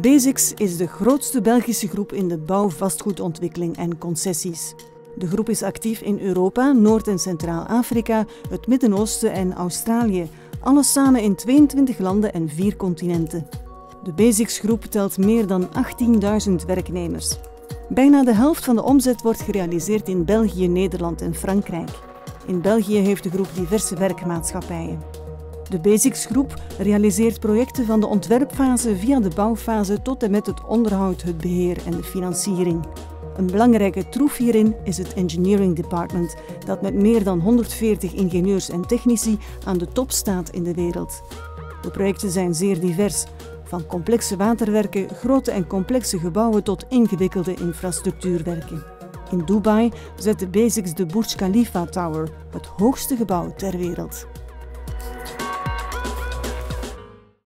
Basics is de grootste Belgische groep in de bouw, vastgoedontwikkeling en concessies. De groep is actief in Europa, Noord- en Centraal-Afrika, het Midden-Oosten en Australië, alles samen in 22 landen en vier continenten. De Basics groep telt meer dan 18.000 werknemers. Bijna de helft van de omzet wordt gerealiseerd in België, Nederland en Frankrijk. In België heeft de groep diverse werkmaatschappijen. De Basics Groep realiseert projecten van de ontwerpfase via de bouwfase tot en met het onderhoud, het beheer en de financiering. Een belangrijke troef hierin is het Engineering Department, dat met meer dan 140 ingenieurs en technici aan de top staat in de wereld. De projecten zijn zeer divers, van complexe waterwerken, grote en complexe gebouwen tot ingewikkelde infrastructuurwerken. In Dubai zet de Basics de Burj Khalifa Tower, het hoogste gebouw ter wereld.